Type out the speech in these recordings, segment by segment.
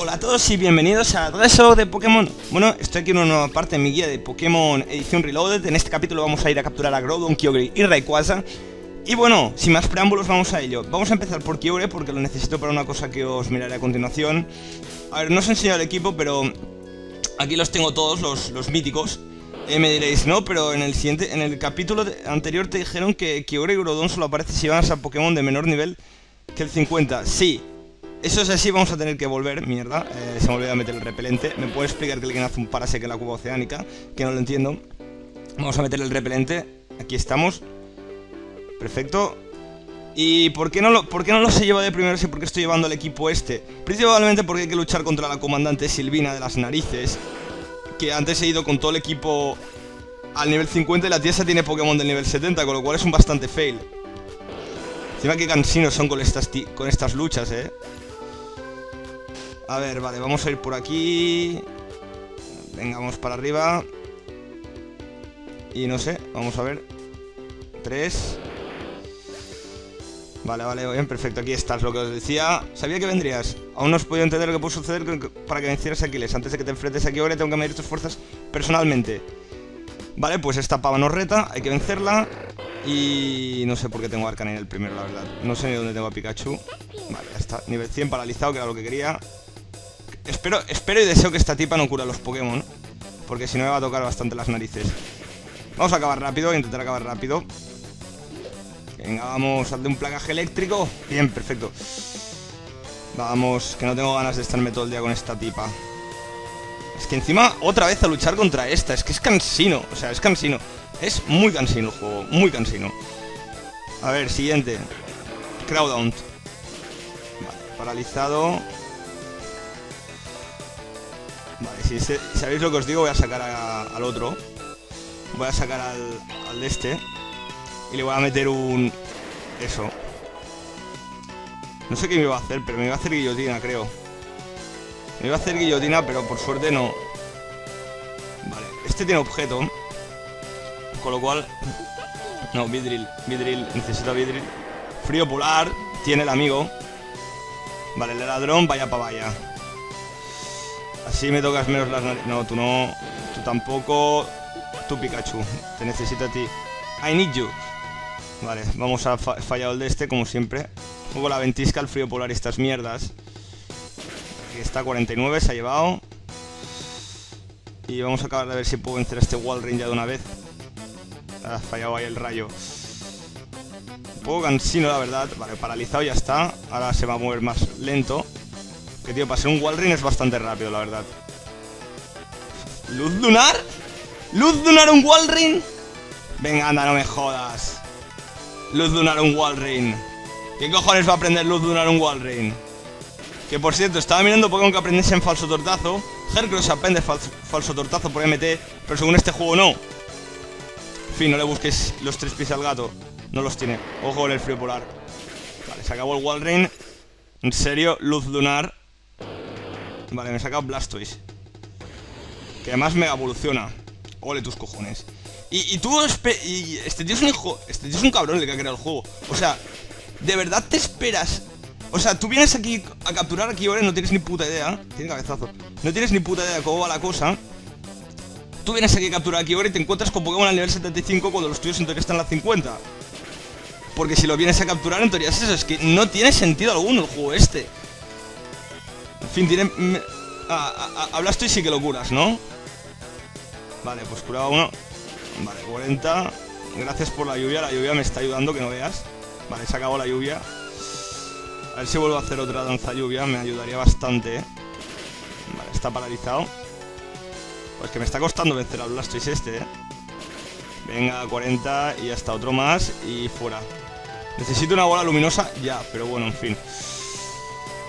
Hola a todos y bienvenidos a Reso de Pokémon. Bueno, estoy aquí en una nueva parte de mi guía de Pokémon Edición Reloaded. En este capítulo vamos a ir a capturar a Groudon, Kyogre y Rayquaza. Y bueno, sin más preámbulos vamos a ello. Vamos a empezar por Kyogre porque lo necesito para una cosa que os miraré a continuación. A ver, no os he enseñado el equipo, pero aquí los tengo todos, los, los míticos. Eh, me diréis, no, pero en el siguiente, en el capítulo anterior te dijeron que Kyogre y Groudon solo aparece si vas a Pokémon de menor nivel que el 50 Sí, eso es así, vamos a tener que volver, mierda. Eh, Se me olvidó meter el repelente. Me puede explicar que alguien hace un parasec en la cuba oceánica Que no lo entiendo. Vamos a meter el repelente. Aquí estamos. Perfecto. ¿Y por qué no lo, por qué no lo se lleva de primero si por qué estoy llevando el equipo este? Principalmente porque hay que luchar contra la comandante Silvina de las narices Que antes he ido con todo el equipo al nivel 50 y la tía tiene Pokémon del nivel 70 Con lo cual es un bastante fail. Encima que cansinos son con estas, con estas luchas, eh a ver, vale, vamos a ir por aquí. Venga, vamos para arriba. Y no sé, vamos a ver. Tres. Vale, vale, bien, perfecto, aquí estás, lo que os decía. Sabía que vendrías. Aún no os podido entender lo que puede suceder para que vencieras a Aquiles. Antes de que te enfrentes aquí ahora tengo que medir tus fuerzas personalmente. Vale, pues esta pava nos reta, hay que vencerla. Y no sé por qué tengo a en el primero, la verdad. No sé ni dónde tengo a Pikachu. Vale, ya está, nivel 100 paralizado, que era lo que quería Espero, espero y deseo que esta tipa no cura los Pokémon Porque si no me va a tocar bastante las narices. Vamos a acabar rápido, intentar acabar rápido. Venga, vamos, de un placaje eléctrico. Bien, perfecto. Vamos, que no tengo ganas de estarme todo el día con esta tipa. Es que encima, otra vez a luchar contra esta Es que es cansino, o sea, es cansino. Es muy cansino el juego, muy cansino. A ver, siguiente. Crowdount Vale, paralizado Si, sabéis lo que os digo, voy a sacar al otro. Voy a sacar al, al de este. Y le voy a meter un... Eso. No sé qué me iba a hacer, pero me iba a hacer guillotina, creo. Me iba a hacer guillotina, pero por suerte no. Vale, este tiene objeto. Con lo cual... No, Vidril. Vidril, necesita Vidril. Frío polar, tiene el amigo. Vale, el ladrón, vaya para vaya. Así me tocas menos las narices. No, tú no. Tú tampoco. Tú Pikachu. Te necesito a ti. I need you. Vale, vamos a fa fallado el de este, como siempre. Juego la ventisca, el frío polar estas mierdas. Aquí está, 49, se ha llevado. Y vamos a acabar de ver si puedo vencer a este Walrein ya de una vez. Ha fallado ahí el rayo. Un poco cansino, la verdad. Vale, paralizado ya está. Ahora se va a mover más lento. Que tío, para ser un Walrein es bastante rápido, la verdad. ¿Luz lunar? ¿Luz lunar un Walrein? Venga, anda, no me jodas. Luz lunar un Walrein. ¿Qué cojones va a aprender luz lunar un Walrein? Que por cierto, estaba mirando Pokémon que aprendiese en falso tortazo. Hercules aprende falso, tortazo por MT, pero según este juego no. En fin, no le busques los tres pies al gato. No los tiene. Ojo con el frío polar. Vale, se acabó el Walrein. En serio, luz lunar. Vale, me he sacado Blastoise. Que además mega evoluciona. Ole tus cojones. Y, tú, y este tío es un hijo Este tío es un cabrón el que ha creado el juego. O sea, ¿de verdad te esperas? O sea, tú vienes aquí a capturar aquí ahora no tienes ni puta idea. Tiene cabezazo. No tienes ni puta idea de cómo va la cosa. Tú vienes aquí a capturar aquí ahora y te encuentras con Pokémon al nivel 75 Cuando los tuyos en teoría están a las 50 Porque si lo vienes a capturar en teoría es eso Es que no tiene sentido alguno el juego este en fin, tiene... Ah, hablaste y sí que lo curas, ¿no? Vale, pues curaba uno. Vale, 40 Gracias por la lluvia, la lluvia me está ayudando, que no veas. Vale, se acabó la lluvia. A ver si vuelvo a hacer otra danza lluvia Me ayudaría bastante ¿eh? Vale, está paralizado. Pues que me está costando vencer al Blastoise este, ¿eh? Venga, 40 y hasta otro más Y fuera. Necesito una bola luminosa ya, pero bueno, en fin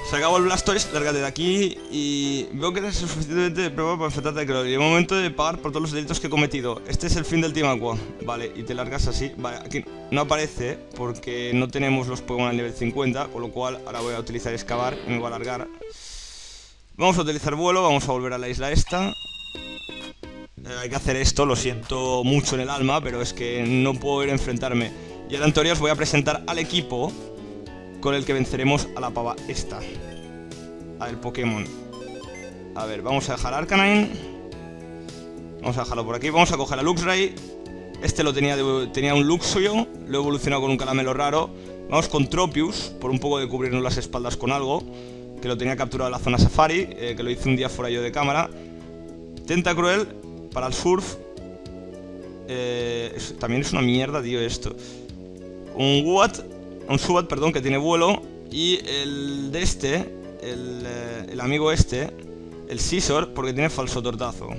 se acabó el Blastoise, lárgate de aquí y veo que eres suficientemente preparado para enfrentarte a Crow. Y momento de pagar por todos los delitos que he cometido. Este es el fin del Team Aqua. Vale, y te largas así. Vale, aquí no aparece porque no tenemos los Pokémon al nivel 50, con lo cual ahora voy a utilizar excavar y me voy a alargar. Vamos a utilizar vuelo, vamos a volver a la isla esta. Eh, hay que hacer esto, lo siento mucho en el alma, pero es que no puedo ir a enfrentarme. Y ahora en teoría os voy a presentar al equipo con el que venceremos a la pava esta. A el Pokémon. A ver, vamos a dejar Arcanine. Vamos a dejarlo por aquí. Vamos a coger a Luxray. Este lo tenía, tenía un Luxio. Lo he evolucionado con un caramelo raro. Vamos con Tropius, por un poco de cubrirnos las espaldas con algo. Que lo tenía capturado en la zona Safari, eh, que lo hice un día fuera yo de cámara. Tentacruel, para el surf. Eh, también es una mierda, tío, esto. Un Watt, un Subat, perdón, que tiene vuelo. Y el de este, el, eh, el amigo este, el Scissor, porque tiene falso tortazo.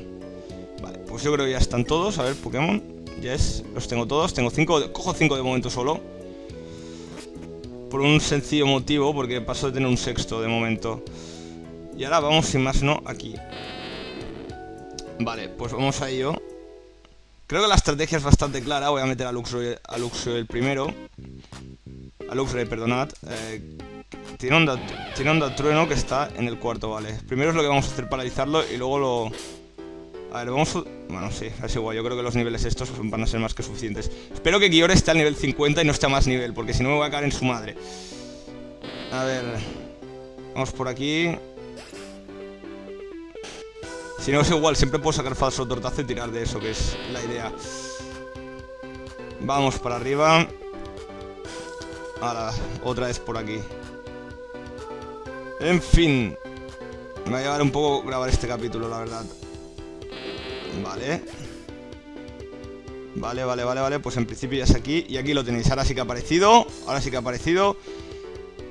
Vale, pues yo creo que ya están todos. A ver, Pokémon. Yes, los tengo todos. Tengo cinco, cojo cinco de momento solo. Por un sencillo motivo, porque paso de tener un sexto de momento. Y ahora vamos sin más no aquí. Vale, pues vamos a ello. Creo que la estrategia es bastante clara. Voy a meter a a el primero. A Luxray, perdonad. Eh, tiene, onda, tiene onda trueno que está en el cuarto, vale. Primero es lo que vamos a hacer paralizarlo y luego lo... A ver, vamos... A... Bueno, sí, es igual. Yo creo que los niveles estos van a ser más que suficientes. Espero que Giore esté al nivel 50 y no esté a más nivel, porque si no me voy a caer en su madre. A ver... Vamos por aquí. Si no es igual, siempre puedo sacar falso tortazo y tirar de eso, que es la idea. Vamos para arriba. Ahora, otra vez por aquí. En fin. Me va a llevar un poco grabar este capítulo, la verdad. Vale. Vale, vale, vale, vale. Pues en principio ya es aquí. Y aquí lo tenéis. Ahora sí que ha aparecido. Ahora sí que ha aparecido.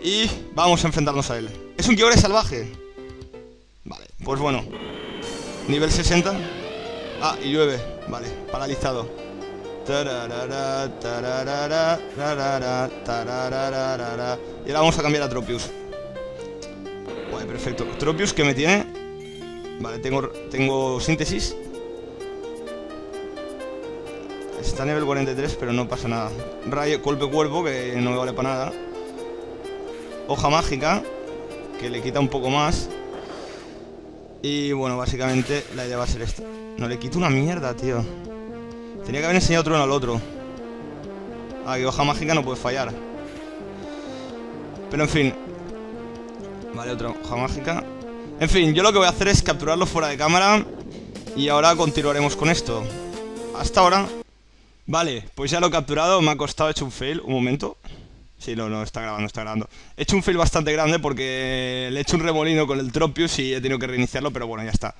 Y vamos a enfrentarnos a él. Es un Kyogre salvaje. Vale, pues bueno. Nivel 60. Ah, y llueve. Vale, paralizado. Y ahora vamos a cambiar a Tropius. Vale, perfecto. Tropius que me tiene... Vale, tengo, tengo síntesis. Está a nivel 43, pero no pasa nada. Rayo, golpe cuerpo, que no me vale para nada. Hoja mágica, que le quita un poco más. Y bueno, básicamente la idea va a ser esta. No le quito una mierda, tío. Tenía que haber enseñado otro uno al otro. Ah, que hoja mágica no puede fallar. Pero en fin. Vale, otra hoja mágica. En fin, yo lo que voy a hacer es capturarlo fuera de cámara. Y ahora continuaremos con esto. Hasta ahora. Vale, pues ya lo he capturado. Me ha costado, he hecho un fail. Un momento. Sí, no, no, está grabando, está grabando. He hecho un fail bastante grande porque le he hecho un remolino con el Tropius y he tenido que reiniciarlo, pero bueno, ya está.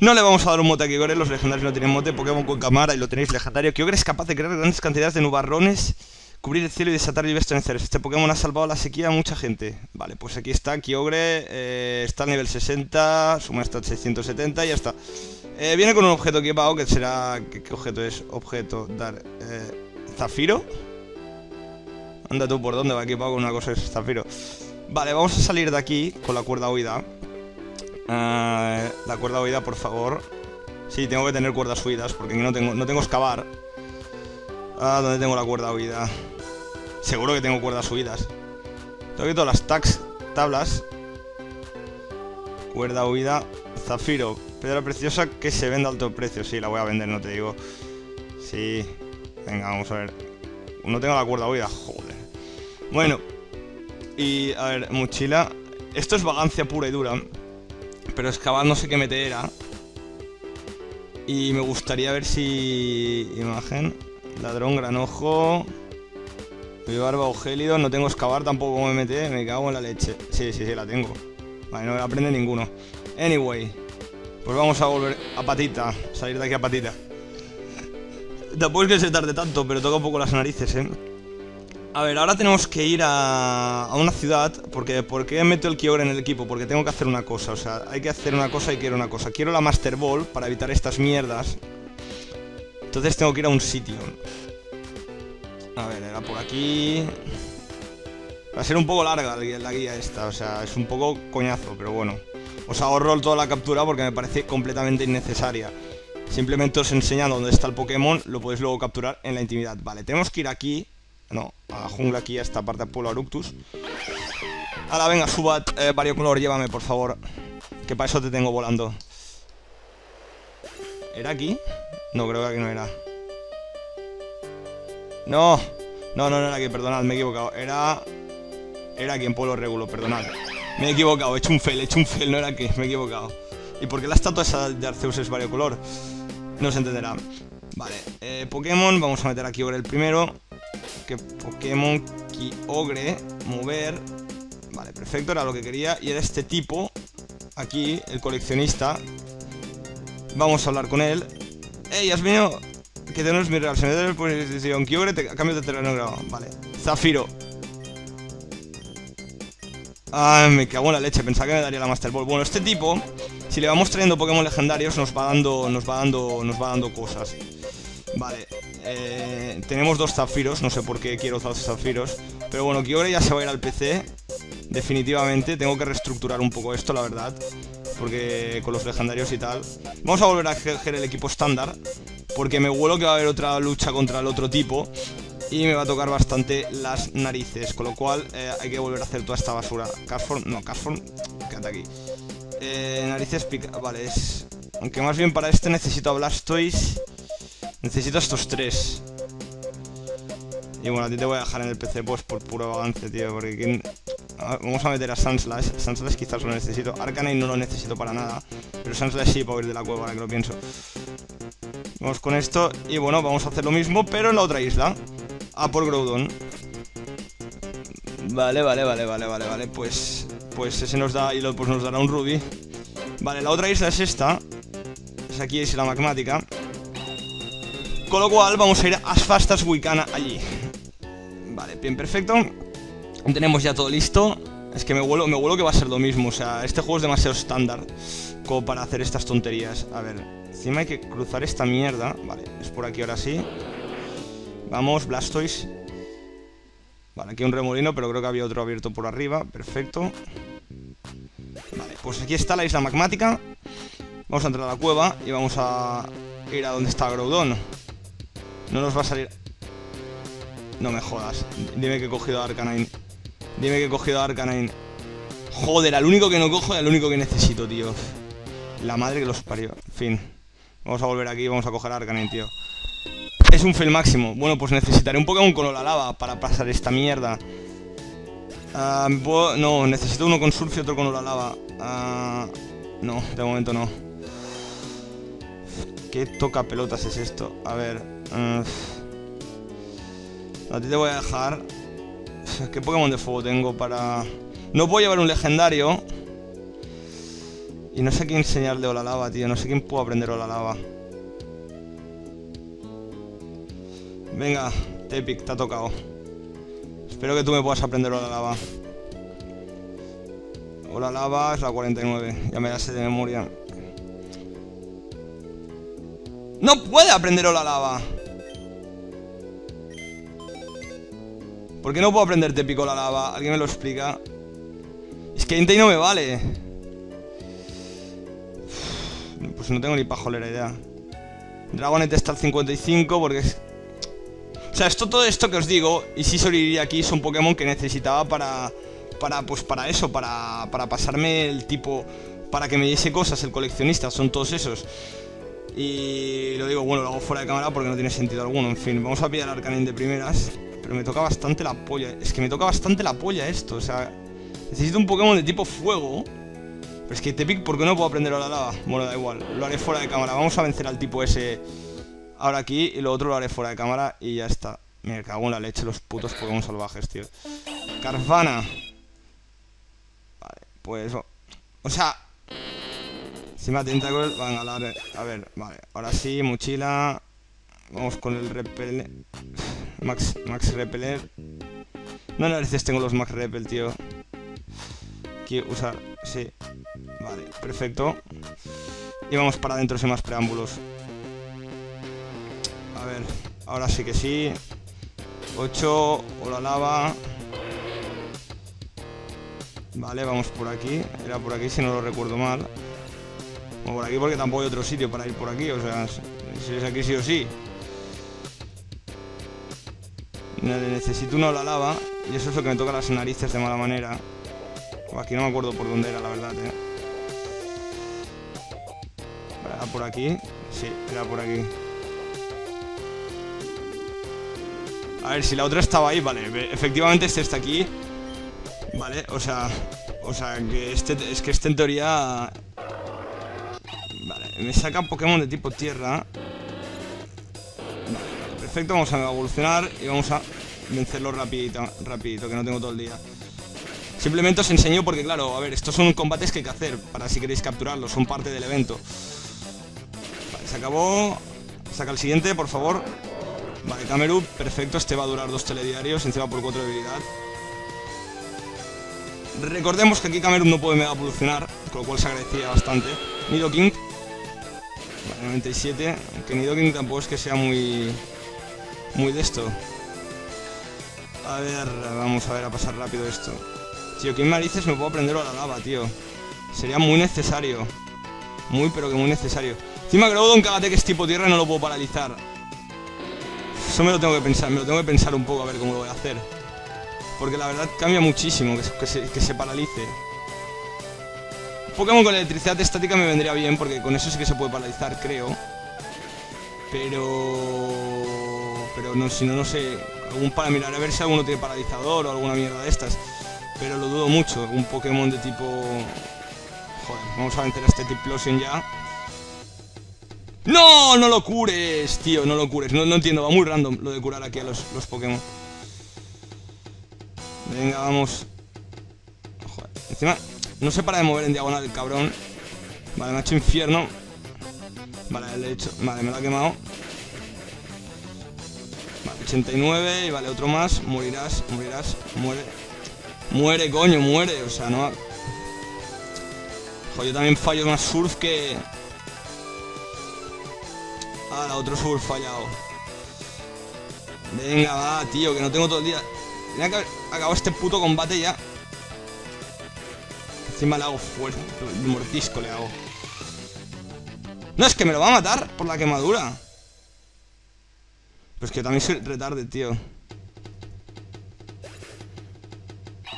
No le vamos a dar un mote a Kyogre, los legendarios no tienen mote, Pokémon con cámara y lo tenéis legendario. Kyogre es capaz de crear grandes cantidades de nubarrones, cubrir el cielo y desatar diversos teneceres. Este Pokémon ha salvado la sequía a mucha gente. Vale, pues aquí está Kyogre, eh, está al nivel 60, suma al 670 y ya está. Eh, viene con un objeto equipado que será... ¿Qué, objeto es? Objeto, dar... Eh, Zafiro. Anda tú por dónde va equipado con una cosa de zafiro. Vale, vamos a salir de aquí con la cuerda huida. Eh, la cuerda huida, por favor. Sí, tengo que tener cuerdas huidas porque no tengo, no tengo excavar. Ah, ¿dónde tengo la cuerda huida? Seguro que tengo cuerdas huidas. Tengo que todas las tags, tablas. Cuerda huida. Zafiro. Piedra preciosa que se vende a alto precio. Sí, la voy a vender, no te digo. Sí. Venga, vamos a ver. No tengo la cuerda huida. Joder. Bueno, y a ver, mochila. Esto es vagancia pura y dura. Pero excavar no sé qué meter era. Y me gustaría ver si... Imagen. Ladrón, gran ojo. Mi barba o gélido. No tengo excavar tampoco como mete. Me cago en la leche. Sí, sí, sí, la tengo. Vale, no me aprende ninguno. Anyway. Pues vamos a volver a patita. Salir de aquí a patita. Tampoco es que se tarde tanto, pero toca un poco las narices, ¿eh? A ver, ahora tenemos que ir a, una ciudad porque ¿Por qué meto el Kyogre en el equipo? Porque tengo que hacer una cosa, o sea, hay que hacer una cosa y quiero una cosa. Quiero la Master Ball para evitar estas mierdas. Entonces tengo que ir a un sitio. A ver, era por aquí. Va a ser un poco larga la guía esta, o sea, es un poco coñazo, pero bueno. Os ahorro toda la captura porque me parece completamente innecesaria. Simplemente os enseñan dónde está el Pokémon, lo podéis luego capturar en la intimidad. Vale, tenemos que ir aquí. No, a la jungla aquí, a esta parte del pueblo Aructus. Ahora, venga, Subat, eh, color, llévame, por favor. Que para eso te tengo volando. ¿Era aquí? No, creo que aquí no era. No, no, no, no era aquí, perdonad, me he equivocado. Era... Era aquí en Pueblo Regulo, perdonad. Me he equivocado, he hecho un fail, he hecho un fail, no era que, me he equivocado. ¿Y por qué la estatua de Arceus es variocolor? No se entenderá. Vale, eh, Pokémon, vamos a meter aquí Ogre el primero. Que Pokémon Kyogre, mover. Vale, perfecto, era lo que quería. Y era este tipo, aquí, el coleccionista. Vamos a hablar con él. ¡Ey, has venido! Que tenemos mi real. Se me da el posición. Kyogre te, a cambio de terreno grabado. Vale. Zafiro. Ay, me cago en la leche, pensaba que me daría la Master Ball. Bueno, este tipo, si le vamos trayendo Pokémon legendarios, nos va dando, nos va dando, nos va dando cosas. Vale, eh, tenemos dos zafiros, no sé por qué quiero dos zafiros. Pero bueno, Kyogre ya se va a ir al PC, definitivamente. Tengo que reestructurar un poco esto, la verdad. Porque con los legendarios y tal. Vamos a volver a coger el equipo estándar. Porque me huelo que va a haber otra lucha contra el otro tipo y me va a tocar bastante las narices, con lo cual eh, hay que volver a hacer toda esta basura. Cashform, no, Cashform, quédate aquí. Eh, narices pica, vale, es... Aunque más bien para este necesito a Blastoise. Necesito estos tres. Y bueno, a ti te voy a dejar en el PC pues por puro avance, tío, porque Vamos a meter a Sunslash. Sunslash quizás lo necesito. Arcanine no lo necesito para nada. Pero Sunslash sí para ir de la cueva, ahora que lo pienso. Vamos con esto. Y bueno, vamos a hacer lo mismo, pero en la otra isla a por Groudon. Vale, vale, vale, vale, vale, vale. Pues, pues ese nos da, y lo, pues nos dará un Ruby. Vale, la otra isla es esta. Es aquí, es la magmática. Con lo cual vamos a ir a fast as allí. Vale, bien, perfecto. Tenemos ya todo listo. Es que me huelo, me huelo que va a ser lo mismo. O sea, este juego es demasiado estándar como para hacer estas tonterías. A ver, encima hay que cruzar esta mierda. Vale, es por aquí ahora sí. Vamos, Blastoise. Vale, aquí un remolino, pero creo que había otro abierto por arriba. Perfecto. Vale, pues aquí está la isla magmática. Vamos a entrar a la cueva y vamos a ir a donde está Groudon. No nos va a salir... No me jodas. Dime que he cogido a Arcanine. Dime que he cogido a Arcanine. Joder, al único que no cojo y al único que necesito, tío. La madre que los parió. Fin. Vamos a volver aquí vamos a coger a Arcanine, tío. Es un fail máximo. Bueno, pues necesitaré un Pokémon con la lava para pasar esta mierda. Ah, no, necesito uno con surf y otro con la lava. Ah, no, de momento no. ¿Qué toca pelotas es esto? A ver. Uh, a ti te voy a dejar. ¿Qué Pokémon de fuego tengo para...? No puedo llevar un legendario. Y no sé qué enseñarle la lava, tío. No sé quién puedo aprender la lava. Venga, Tepic, te ha tocado. Espero que tú me puedas aprender la lava. Hola lava es la 49. Ya me la sé de memoria. ¡No puede aprender la lava! ¿Por qué no puedo aprender Tepic la lava? ¿Alguien me lo explica? Es que Entei no me vale. Pues no tengo ni pajolera idea. Dragonet está al 55 porque es o sea, esto, todo esto que os digo, y si iría aquí es un Pokémon que necesitaba para, para, pues para eso, para, para pasarme el tipo, para que me diese cosas, el coleccionista, son todos esos. Y lo digo, bueno, lo hago fuera de cámara porque no tiene sentido alguno, en fin, vamos a pillar Arcanine de primeras, pero me toca bastante la polla, es que me toca bastante la polla esto, o sea, necesito un Pokémon de tipo fuego. Pero es que Tepic, ¿por qué no puedo aprender a la lava? Bueno, da igual, lo haré fuera de cámara, vamos a vencer al tipo ese ahora aquí y lo otro lo haré fuera de cámara y ya está. Me cago en la leche los putos Pokémon salvajes, tío. Carvana. Vale, pues... O sea... Encima Tentacle van a dar... A ver, vale. Ahora sí, mochila. Vamos con el Repeler. Max, Max Repeler. No veces tengo los Max Repel, tío. Quiero usar... Sí. Vale, perfecto. Y vamos para adentro sin más preámbulos. A ver, ahora sí que sí. 8, o la lava. Vale, vamos por aquí. Era por aquí si no lo recuerdo mal. O por aquí porque tampoco hay otro sitio para ir por aquí. O sea, si es aquí sí o sí. Necesito una la lava. Y eso es lo que me toca las narices de mala manera. aquí no me acuerdo por dónde era, la verdad, ¿eh? ¿Era por aquí? Sí, era por aquí. A ver, si la otra estaba ahí, vale Efectivamente este está aquí Vale, o sea O sea, que este, es que este en teoría... Vale, me saca Pokémon de tipo tierra. Vale, perfecto, vamos a evolucionar y vamos a vencerlo rapidito, rapidito, que no tengo todo el día. Simplemente os enseño porque, claro, a ver, estos son combates que hay que hacer para si queréis capturarlos, son parte del evento. Vale, se acabó. Saca el siguiente, por favor. Vale, Cameru, perfecto, este va a durar dos telediarios, encima por cuatro de habilidad. Recordemos que aquí Cameron no puede mega evolucionar, con lo cual se agradecía bastante. Nidoking. Vale, 97. Aunque Nidoking tampoco es que sea muy... Muy de esto. A ver, vamos a ver a pasar rápido esto. Tío, ¿quién narices me puedo aprender a la lava, tío? Sería muy necesario. Muy, pero que muy necesario. Encima Groudon, cágate que es tipo tierra no lo puedo paralizar. Eso me lo tengo que pensar, me lo tengo que pensar un poco a ver cómo lo voy a hacer. Porque la verdad cambia muchísimo que se, que se, paralice. Pokémon con electricidad estática me vendría bien porque con eso sí que se puede paralizar, creo. Pero... No, si no, no sé. Algún para mirar a ver si alguno tiene paralizador o alguna mierda de estas. Pero lo dudo mucho. Un Pokémon de tipo... Joder, vamos a vencer a este Tiplosion ya. ¡No! ¡No lo cures, tío! No lo cures. No, no entiendo, va muy random lo de curar aquí a los, los Pokémon. Venga, vamos. Joder. Encima, no se para de mover en diagonal el cabrón. Vale, me ha hecho infierno. Vale, le he hecho... Vale, me lo ha quemado. Vale, 89 y vale, otro más. Morirás, morirás, muere. Muere, coño, muere. O sea, no... Joder, yo también fallo más surf que... Ah, otro surf fallado. Venga, va, tío, que no tengo todo el día. Tenía que haber acabado este puto combate ya. Encima le hago fuerte. Mortisco le hago. No, es que me lo va a matar por la quemadura. Pues que también soy retarde, tío.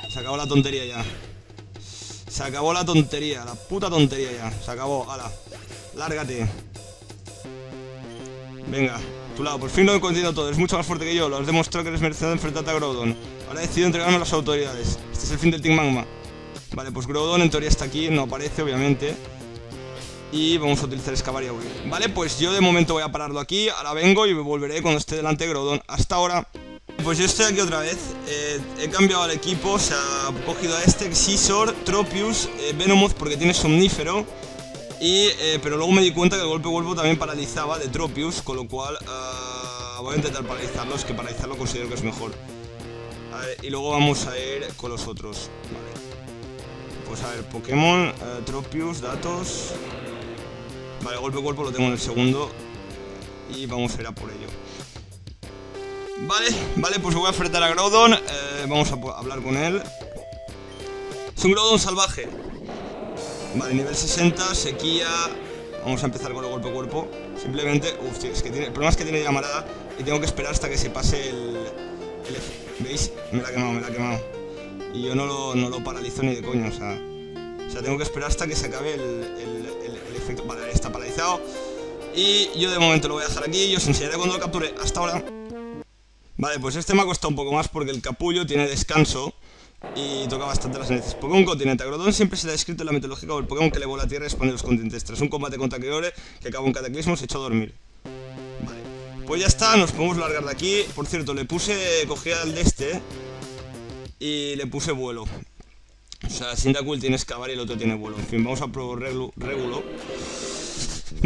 Se acabó la tontería ya. Se acabó la tontería, la puta tontería ya. Se acabó, ala. Lárgate. Venga tu lado. Por fin lo he encontrado todo. Es mucho más fuerte que yo. Lo has demostrado que eres merecedor de enfrentarte a Groudon. Ahora he decidido entregarme a las autoridades. Este es el fin del Team Magma. Vale, pues Groudon en teoría está aquí. No aparece, obviamente. Y vamos a utilizar Excavaria Vale, pues yo de momento voy a pararlo aquí. Ahora vengo y me volveré cuando esté delante de Groudon. Hasta ahora. Pues yo estoy aquí otra vez, eh, he cambiado el equipo, o sea, he cogido a este, Xisor, Tropius, eh, Venomoth porque tiene Somnífero y, eh, pero luego me di cuenta que el golpe vuelvo también paralizaba de Tropius, con lo cual uh, voy a intentar paralizarlos, que paralizarlo considero que es mejor. A ver, y luego vamos a ir con los otros. Vale. Pues a ver, Pokémon, uh, Tropius, datos. Vale, golpe cuerpo lo tengo en el segundo. Y vamos a ir a por ello. Vale, vale, pues voy a enfrentar a Groudon. Eh, vamos a hablar con él. Es un Groudon salvaje. Vale, nivel 60, sequía. Vamos a empezar con el golpe cuerpo. Simplemente, uff, es que tiene, el problema es que tiene llamarada y tengo que esperar hasta que se pase el, el ¿Veis? Me la ha quemado, me la ha quemado. Y yo no lo, no lo paralizo ni de coño, o sea. O sea, tengo que esperar hasta que se acabe el efecto. Vale, Y yo de momento lo voy a dejar aquí y os enseñaré cuando lo capture. Hasta ahora. Vale, pues este me ha costado un poco más porque el capullo tiene descanso y toca bastante las narices. Pokémon Continente. Agrodon siempre se ha descrito en la mitología como el Pokémon que elevó la Tierra y expande los continentes. Tras un combate contra Kyore que acabó en cataclismo, se echó a dormir. Pues ya está, nos podemos largar de aquí. Por cierto, le puse, cogí al de este y le puse vuelo. O sea, Sindacuil tiene excavar y el otro tiene vuelo. En fin, vamos a probar Regulo.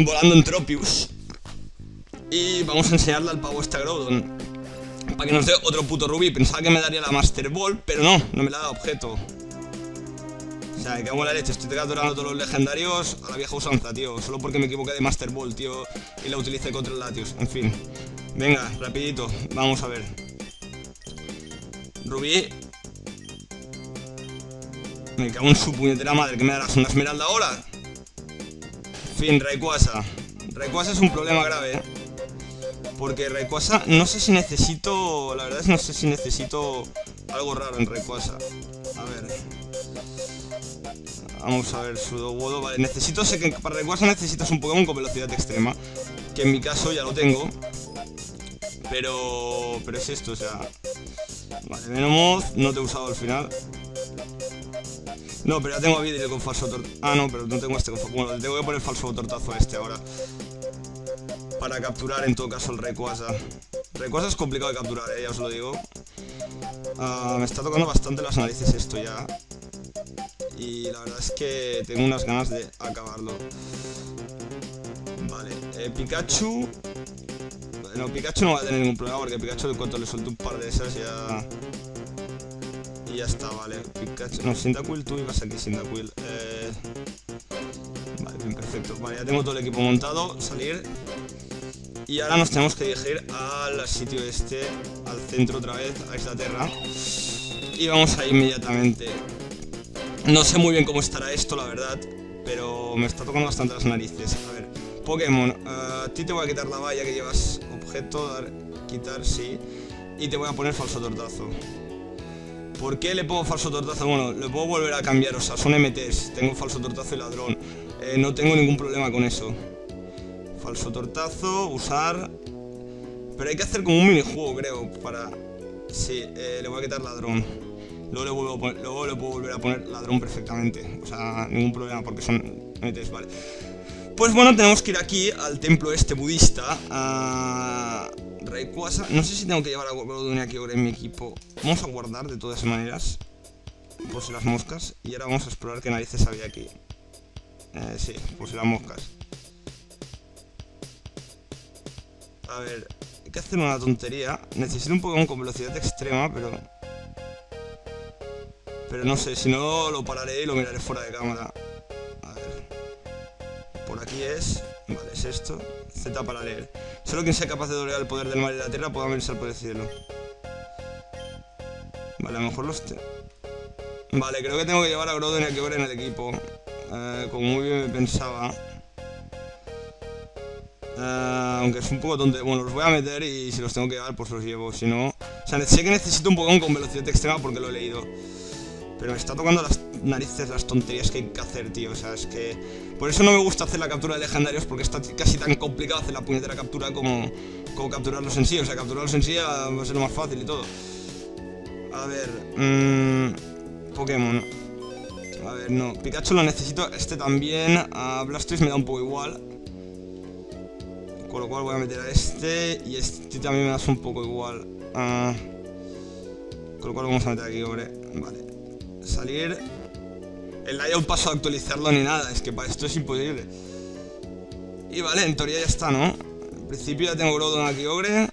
Volando en Tropius. Y vamos a enseñarle al pavo este Agrodon para que nos dé otro puto rubí. Pensaba que me daría la Master Ball, pero no, no me la da objeto. O sea, que hago la leche, estoy capturando todos los legendarios a la vieja usanza, tío. Solo porque me equivoqué de Master Ball, tío, y la utilicé contra el Latios. En fin. Venga, rapidito, vamos a ver. Rubí. Me cago en su puñetera madre, que me darás una esmeralda ahora. Fin, Rayquaza. Rayquaza es un problema grave, eh. Porque Rayquaza, no sé si necesito... La verdad es no sé si necesito algo raro en Rayquaza. A ver... Vamos a ver, Sudowodo, vale, necesito, sé que para Rayquaza necesitas un Pokémon con velocidad extrema, que en mi caso ya lo tengo, pero, pero es esto, o sea, vale, Venomoth, no te he usado al final, No, pero ya tengo a Videl con falso tortazo. Ah, no, pero no tengo este con falso. Bueno, le tengo que poner falso tortazo a este ahora. Para capturar en todo caso el Rayquaza. Rayquaza es complicado de capturar, eh, ya os lo digo. Ah, me está tocando bastante las narices esto ya. Y la verdad es que tengo unas ganas de acabarlo. Vale, eh, Pikachu... No, Pikachu no va a tener ningún problema porque Pikachu de cuanto le suelto un par de esas ya... Y ya está, vale. Pikachu... No, Cyndaquil, tú ibas aquí, Cyndaquil. Eh... Vale, bien, perfecto. Vale, ya tengo todo el equipo montado. Salir. Y ahora nos tenemos que dirigir al sitio este, al centro otra vez, a esta tierra. Y vamos a ir inmediatamente. No sé muy bien cómo estará esto, la verdad, pero me está tocando bastante las narices. A ver, Pokémon, eh, a ti te voy a quitar la valla que llevas objeto, dar, quitar, sí. Y te voy a poner falso tortazo. ¿Por qué le pongo falso tortazo? Bueno, le puedo volver a cambiar, o sea, son MTs. Tengo falso tortazo y ladrón. Eh, no tengo ningún problema con eso. Falso tortazo, usar... Pero hay que hacer como un minijuego, creo, para... Sí, eh, le voy a quitar ladrón. Luego le, vuelvo luego le puedo volver a poner ladrón perfectamente. O sea, ningún problema porque son MTs, vale. Pues bueno, tenemos que ir aquí al templo este budista. A... Rayquaza. No sé si tengo que llevar a Groudon aquí ahora en mi equipo. Vamos a guardar de todas maneras. Por si las moscas. Y ahora vamos a explorar qué narices había aquí. Eh, sí, por si las moscas. A ver, hay que hacer una tontería. Necesito un Pokémon con velocidad extrema, pero... Pero no sé, si no lo pararé y lo miraré fuera de cámara. Aquí es... Vale, es esto. Z para leer. Solo quien sea capaz de doblegar el poder del mar y la tierra pueda venirse por el cielo. Vale, a lo mejor los... Vale, creo que tengo que llevar a Groudon y a Kyogre en el equipo. Eh, como muy bien me pensaba. Eh, aunque es un poco tonto. Bueno, los voy a meter y si los tengo que llevar, pues los llevo. Si no... O sea, sé que necesito un Pokémon con velocidad extrema porque lo he leído. Pero me está tocando las narices las tonterías que hay que hacer, tío. O sea, es que... Por eso no me gusta hacer la captura de legendarios porque está casi tan complicado hacer la puñetera captura como, como capturarlos en sí. O sea, capturarlos en sí va a ser lo más fácil y todo. A ver... Mmm, Pokémon. A ver, no. Pikachu lo necesito. Este también. A Blastoise me da un poco igual. Con lo cual voy a meter a este. Y este también me da un poco igual. Uh, con lo cual vamos a meter aquí, hombre. Vale. Salir. El layout paso a actualizarlo ni nada. Es que para esto es imposible. Y vale, en teoría ya está, ¿no? En principio ya tengo Groudon aquí, Ogre.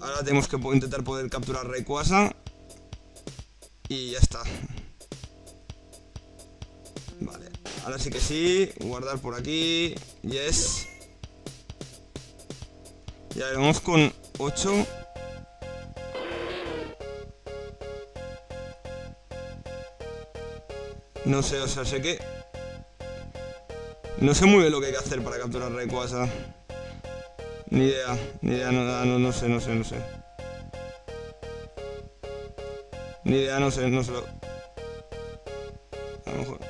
Ahora tenemos que intentar poder capturar Rayquaza. Y ya está. Vale. Ahora sí que sí. Guardar por aquí. Yes. Ya vamos con 8. No sé, o sea, sé que... No sé muy bien lo que hay que hacer para capturar Rayquaza. Ni idea, ni idea, no, no, no sé, no sé, no sé. Ni idea, no sé, no sé lo... A lo mejor...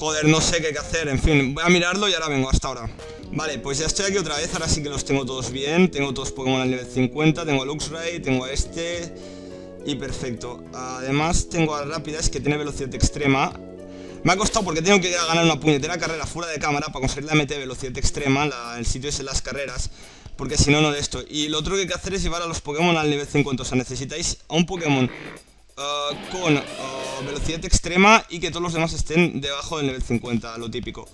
Joder, no sé qué hay que hacer, en fin, voy a mirarlo y ahora vengo, hasta ahora. Vale, pues ya estoy aquí otra vez, ahora sí que los tengo todos bien. Tengo todos Pokémon al nivel 50, tengo a Luxray, tengo a este... Y perfecto. Además tengo a Rápidas que tiene velocidad extrema. Me ha costado porque tengo que ganar una puñetera carrera fuera de cámara para conseguir la MT velocidad extrema. el sitio es en las carreras. Porque si no, no de esto. Y lo otro que hay que hacer es llevar a los Pokémon al nivel 50. O sea, necesitáis a un Pokémon uh, con uh, velocidad extrema y que todos los demás estén debajo del nivel 50, lo típico.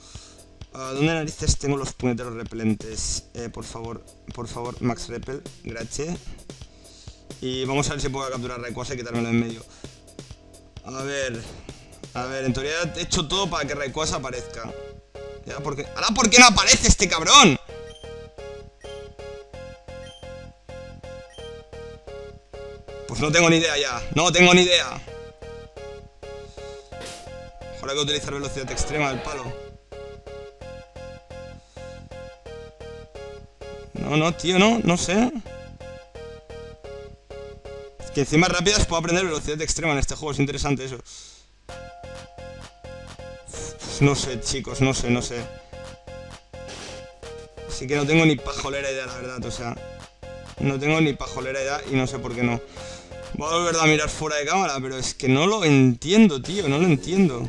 Uh, ¿Dónde narices tengo los puñeteros repelentes? Eh, por favor, por favor, Max Repel, gracias. Y vamos a ver si puedo capturar Rayquaza y quitármelo en medio. A ver... A ver, en teoría he hecho todo para que Rayquaza aparezca. ¿Ya? Porque... ¿Ahora por qué no aparece este cabrón? Pues no tengo ni idea ya. No tengo ni idea. Ahora que utilizar velocidad extrema del palo. No, no, tío, no, no sé. Que encima rápidas puedo aprender velocidad extrema en este juego, es interesante eso. no sé, chicos, no sé, no sé. Así que no tengo ni pajolera idea, la verdad, o sea... No tengo ni pajolera idea y no sé por qué no. Voy a volver a mirar fuera de cámara, pero es que no lo entiendo, tío, no lo entiendo.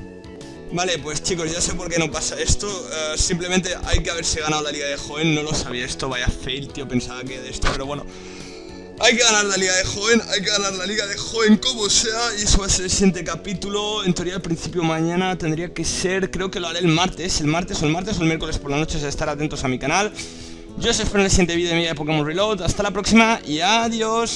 Vale, pues chicos, ya sé por qué no pasa esto. Eh, simplemente hay que haberse ganado la Liga de Joven. No lo sabía esto, vaya fail, tío. Pensaba que de esto, pero bueno. Hay que ganar la Liga de Joven, hay que ganar la Liga de Joven como sea. Y eso va a ser el siguiente capítulo. En teoría, al principio mañana tendría que ser. Creo que lo haré el martes. El martes o el martes o el miércoles por la noche. O estar atentos a mi canal. Yo os espero en el siguiente vídeo de mi de Pokémon Reload. Hasta la próxima y adiós.